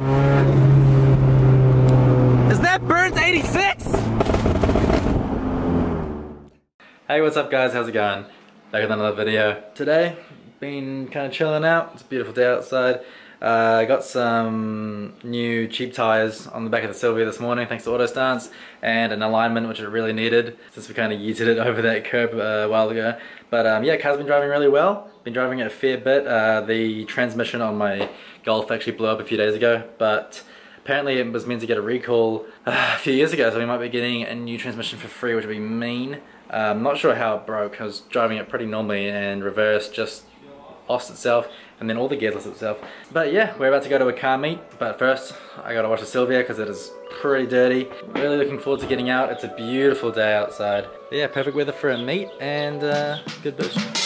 Is that Burns 86? Hey, what's up guys? How's it going? Back with another video. Today, been kind of chilling out. It's a beautiful day outside. Uh, I got some new cheap tires on the back of the Silvia this morning thanks to Autostance and an alignment which it really needed since we kind of yeeted it over that curb uh, a while ago. But um, yeah, car's been driving really well. Been driving it a fair bit. Uh, the transmission on my Golf actually blew up a few days ago, but apparently it was meant to get a recall uh, a few years ago, so we might be getting a new transmission for free, which would be mean. I'm um, not sure how it broke. I was driving it pretty normally and reverse just lost itself and then all the gears lost itself. But yeah, we're about to go to a car meet, but first I gotta wash the Silvia because it is pretty dirty. Really looking forward to getting out. It's a beautiful day outside. Yeah, perfect weather for a meet and uh, good boost.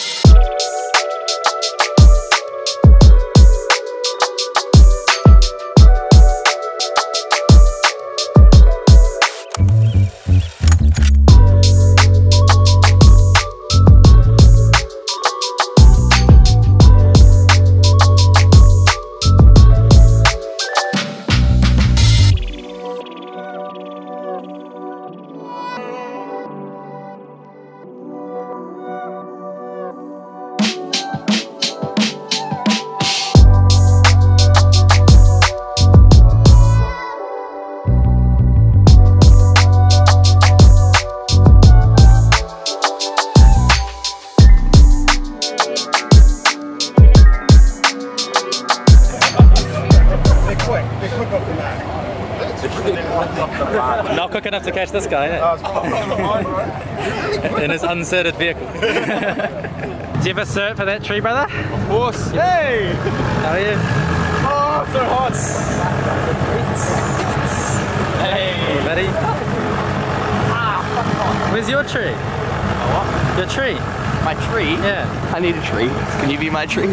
Catch this guy, yeah. Oh, In his uncerted vehicle. Do you ever a cert for that tree, brother? Of course. Hey! How are you? Oh, so hot. Hey, buddy. Ah. Where's your tree? What? Your tree? My tree? Yeah. I need a tree. Can you be my tree?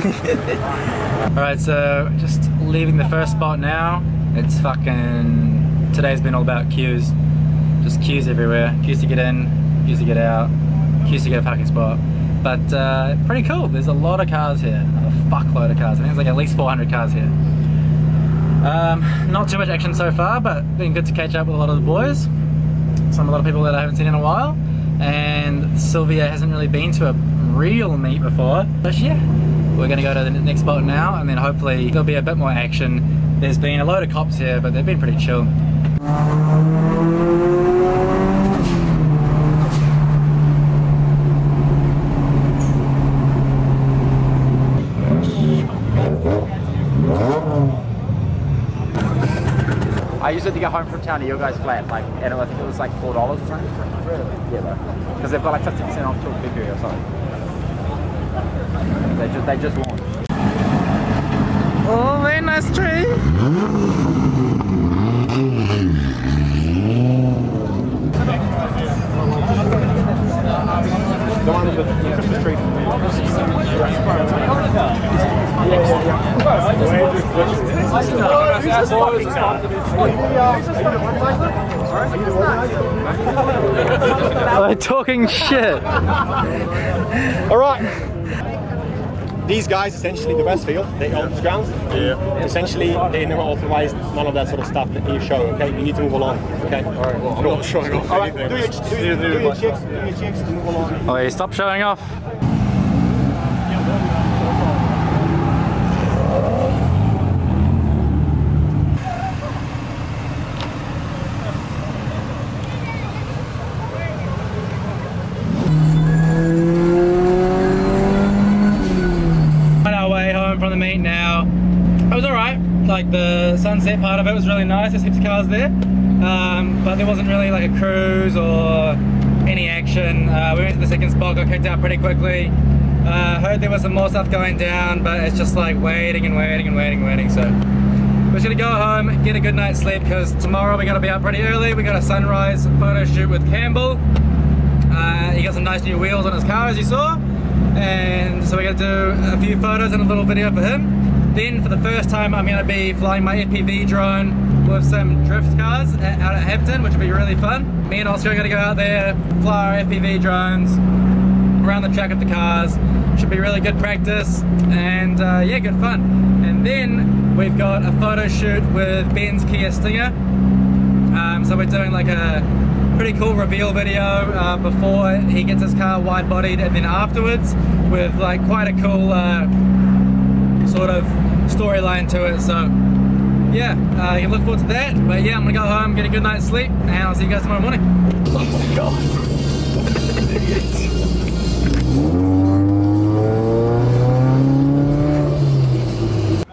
Alright, so just leaving the first spot now. It's fucking today's been all about queues. Just queues everywhere. Queues to get in, queues to get out, queues to get a parking spot. But uh, pretty cool. There's a lot of cars here. A fuckload of cars. I think it's like at least 400 cars here. Um, not too much action so far, but been good to catch up with a lot of the boys. Some a lot of people that I haven't seen in a while. And Silvia hasn't really been to a real meet before. But yeah, we're gonna go to the next spot now and then hopefully there'll be a bit more action. There's been a load of cops here, but they've been pretty chill. I used it to get home from town to your guys' flat, like, and I think it was like four dollars or something. Really? Yeah, Because they've got like fifty percent off till February or something. They just they just launched. Oh, very nice tree. The one with the Christmas tree. They're talking shit. All right. These guys essentially the Westfield, they own the ground. Yeah. Essentially, they never authorized none of that sort of stuff that you show. Okay, you need to move along. Okay. All right. Well, I'm not showing off All right. anything. Do your, Just do, your- do do your my checks. stuff. Do your checks. Move along. Oh, stop showing off. On our way home from the meet now. It was alright. Like the sunset part of it was really nice. There's heaps of cars there. Um, but there wasn't really like a cruise or any action. Uh, we went to the second spot, got kicked out pretty quickly. Uh, heard there was some more stuff going down, but it's just like waiting and waiting and waiting and waiting. So we're just gonna go home, get a good night's sleep because tomorrow we gotta be up pretty early. We got a sunrise photo shoot with Campbell. Uh, he got some nice new wheels on his car as you saw. And so we're gonna do a few photos and a little video for him. Then for the first time I'm gonna be flying my FPV drone with some drift cars out at Hampton, which will be really fun. Me and Oscar are gonna go out there, fly our FPV drones around the track of the cars. Should be really good practice and uh, yeah, good fun. And then we've got a photo shoot with Ben's Kia Stinger. Um, so we're doing like a pretty cool reveal video uh, before he gets his car wide bodied and then afterwards with like quite a cool uh, sort of storyline to it. So yeah, uh, you can look forward to that. But yeah, I'm gonna go home, get a good night's sleep, and I'll see you guys tomorrow morning. Oh my god.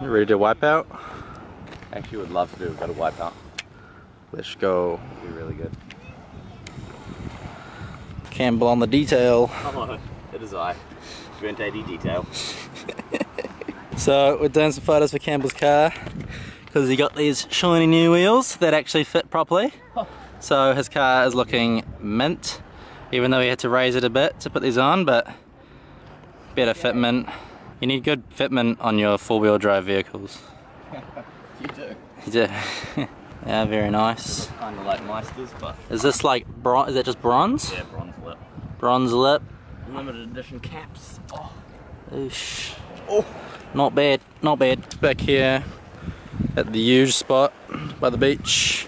Ready to wipe out? Actually, would love to do a bit of wipeout. Let's go. Be really good. Campbell on the detail. Oh, it is I. Grand AD detail. So we're doing some photos for Campbell's car because he got these shiny new wheels that actually fit properly. So his car is looking mint, even though he had to raise it a bit to put these on, but better fitment. You need good fitment on your four-wheel drive vehicles. You do. You do. yeah, very nice. Kind of like Meisters, but Is this like bron? Is that just bronze? yeah, bronze lip. Bronze lip. Limited edition caps. Oh. Oosh. Oh. Not bad, not bad. Back here at the huge spot by the beach.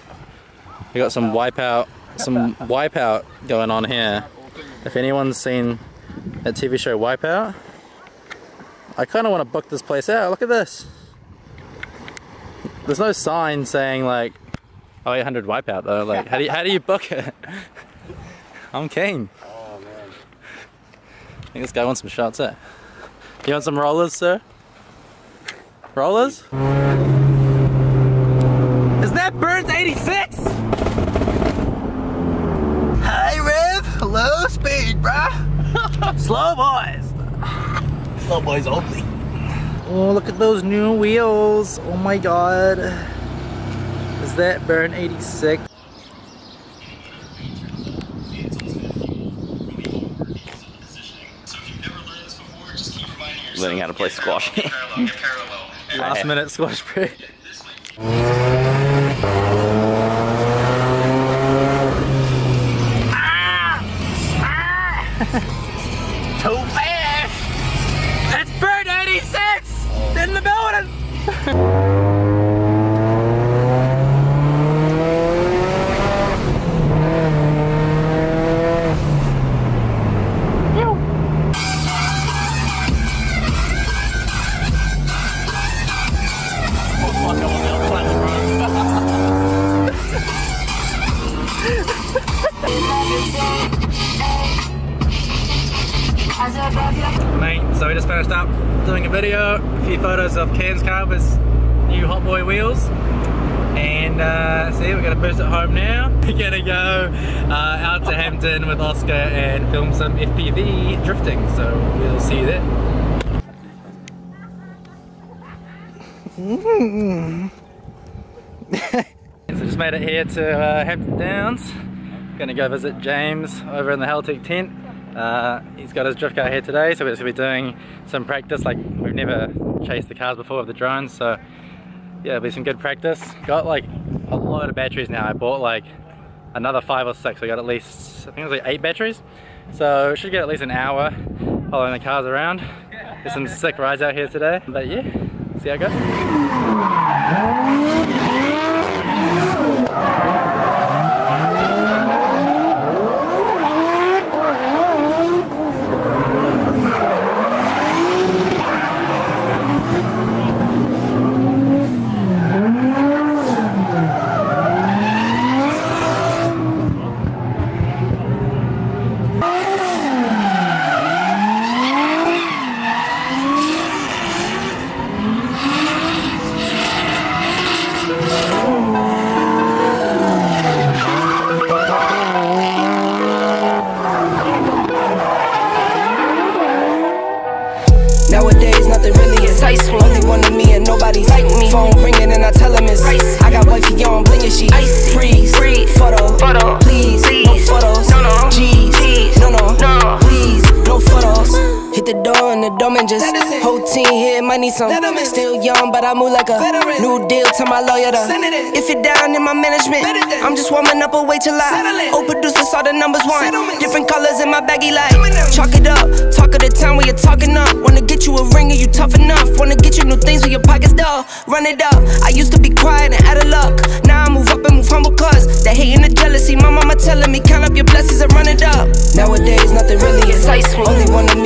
We got some wipeout, some wipeout going on here. If anyone's seen that TV show Wipeout, I kind of want to book this place out. Look at this. There's no sign saying like, oh 800 Wipeout though. Like, how do you, how do you book it? I'm keen. Oh man. I think this guy wants some shots, eh? You want some rollers, sir? Rollers? Is that Burns 86? Hey, Rev! Low speed, bruh! Slow boys! Slow boys only. Oh, look at those new wheels! Oh my god! Is that Burn 86? Learning how to play squash. Last minute squash break. so finished up doing a video, a few photos of Ken's car with new Hot Boy wheels. And uh, see, we're gonna boost it home now. We're gonna go uh, out to Hampton with Oscar and film some FPV drifting. So we'll see you there. so just made it here to uh, Hampton Downs. Gonna go visit James over in the Heltec tent. Uh, he's got his drift car here today, so we're just gonna be doing some practice. Like we've never chased the cars before with the drones, so yeah, it'll be some good practice. Got like a load of batteries now. I bought like another five or six. We got at least I think it was like eight batteries, so should get at least an hour following the cars around. There's some sick rides out here today, but yeah, see how it goes. Might need some. Still young, but I move like a veteran. new deal to my lawyer. To. If it down in my management, I'm just warming up a wait till I. Old producer saw the numbers one. Different colors in my baggy light. Chalk it up, talk of the town where you're talking up. Wanna get you a ring and you tough enough. Wanna get you new things with your pockets dull. Run it up. I used to be quiet and out of luck. Now I move up and move humble cause the hate and the jealousy. My mama telling me count up your blessings and run it up. Nowadays nothing really excites me. Only one of me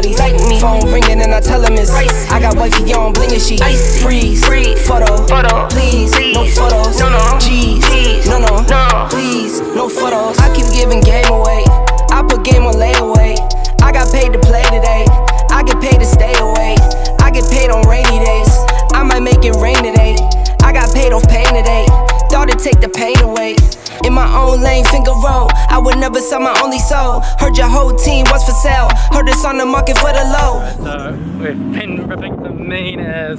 nobody's like me. Phone ringing and I tell him it's I got wifey on bling and she freeze. Photo, photo, please, no photos. No no, G's, no no, no, please, no photos. I keep giving game away. I put game on layaway. I got paid to play today. I get paid to stay away. I get paid on rainy days. I might make it rain today. I got paid off pain today. Thought it'd take the pain away. In my own lane, finger roll. I would never sell my only soul. Your whole team was for sale. Heard it's on the market for the low. So we've been ripping the mean as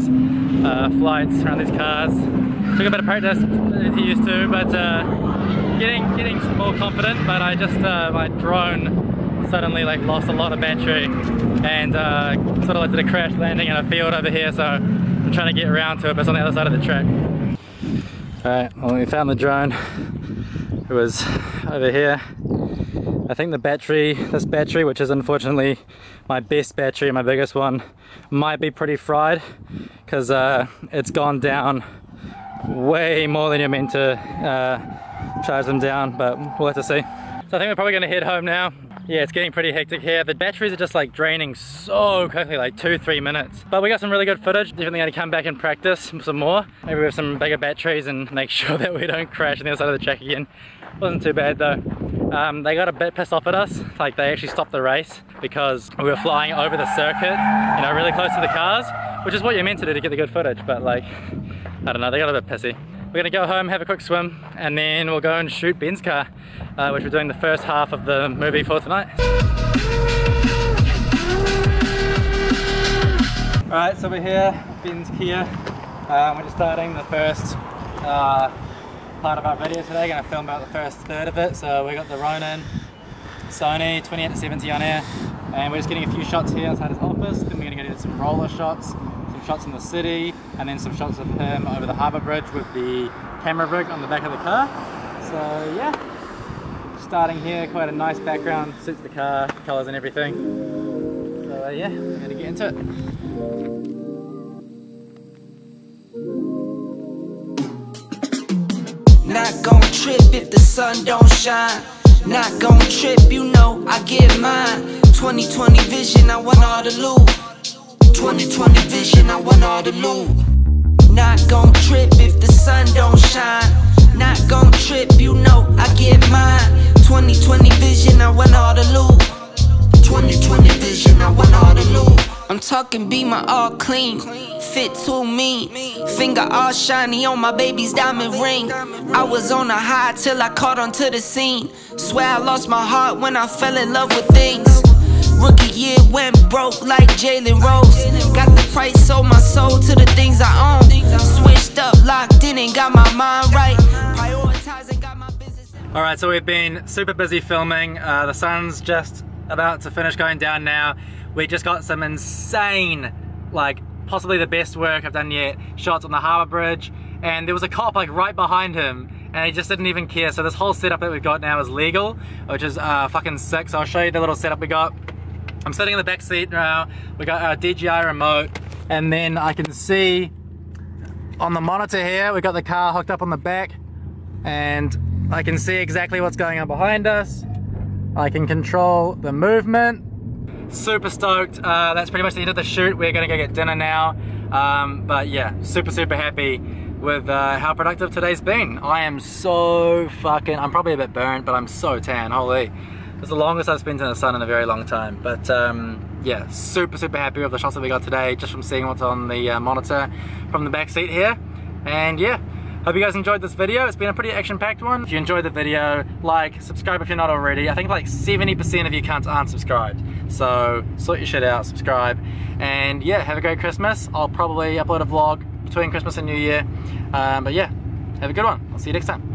uh, flights around these cars. Took a bit of practice to used to, but uh, getting getting more confident. But I just uh, my drone suddenly like lost a lot of battery and uh, sort of like did a crash landing in a field over here. So I'm trying to get around to it, but it's on the other side of the track. Alright, well we found the drone. It was over here. I think the battery, this battery, which is unfortunately my best battery, my biggest one, might be pretty fried because uh, it's gone down way more than you're meant to uh, charge them down, but we'll have to see. So I think we're probably gonna head home now. Yeah, it's getting pretty hectic here. The batteries are just like draining so quickly, like two, three minutes. But we got some really good footage. Definitely gonna come back and practice some more. Maybe with some bigger batteries and make sure that we don't crash on the other side of the track again. Wasn't too bad though. Um, they got a bit pissed off at us. Like they actually stopped the race because we were flying over the circuit, you know, really close to the cars, which is what you're meant to do to get the good footage. But like, I don't know, they got a bit pissy. We're gonna go home, have a quick swim, and then we'll go and shoot Ben's car, uh, which we're doing the first half of the movie for tonight. Alright, so we're here, Ben's Kia. Uh, we're just starting the first uh, part of our video today. Gonna film about the first third of it. So we got the Ronin, Sony 28 to 70 on here, and we're just getting a few shots here outside his office. Then we're gonna get some roller shots, some shots in the city, and then some shots of him over the harbour bridge with the camera rig on the back of the car. So yeah, starting here, quite a nice background, suits the car, colours and everything. So uh, yeah, we're gonna get into it. Trip if the sun don't shine. Not gon' trip, you know I get mine. 2020 vision, I want all the loot. 2020 vision, I want all the loot. Not gon' trip if the sun don't shine. Not gon' trip, you know I get mine. 2020 vision, I want all the loot. 2020 vision, I want all the loot. I'm talking be my all clean, fit too mean. Finger all shiny on my baby's diamond ring. I was on a high till I caught onto the scene. Swear I lost my heart when I fell in love with things. Rookie year went broke like Jalen Rose. Got the price, sold my soul to the things I own. Switched up, locked in, and got my mind right. Business. Alright, so we've been super busy filming. Uh, the sun's just about to finish going down now. We just got some insane, like possibly the best work I've done yet, shots on the harbour bridge. And there was a cop like right behind him and he just didn't even care. So this whole setup that we've got now is legal, which is uh, fucking sick. So I'll show you the little setup we got. I'm sitting in the back seat now. We got our DJI remote and then I can see on the monitor here, we got the car hooked up on the back and I can see exactly what's going on behind us. I can control the movement. Super stoked. Uh, that's pretty much the end of the shoot. We're gonna go get dinner now. Um, but yeah, super, super happy with uh, how productive today's been. I am so fucking, I'm probably a bit burnt, but I'm so tan, holy. It's the longest I've spent in the sun in a very long time. But um, yeah, super, super happy with the shots that we got today, just from seeing what's on the uh, monitor from the back seat here. And yeah, Hope you guys enjoyed this video. It's been a pretty action-packed one. If you enjoyed the video, like, subscribe if you're not already. I think like 70% of you cunts aren't subscribed. So sort your shit out, subscribe. And yeah, have a great Christmas. I'll probably upload a vlog between Christmas and New Year. Um, but yeah, have a good one. I'll see you next time.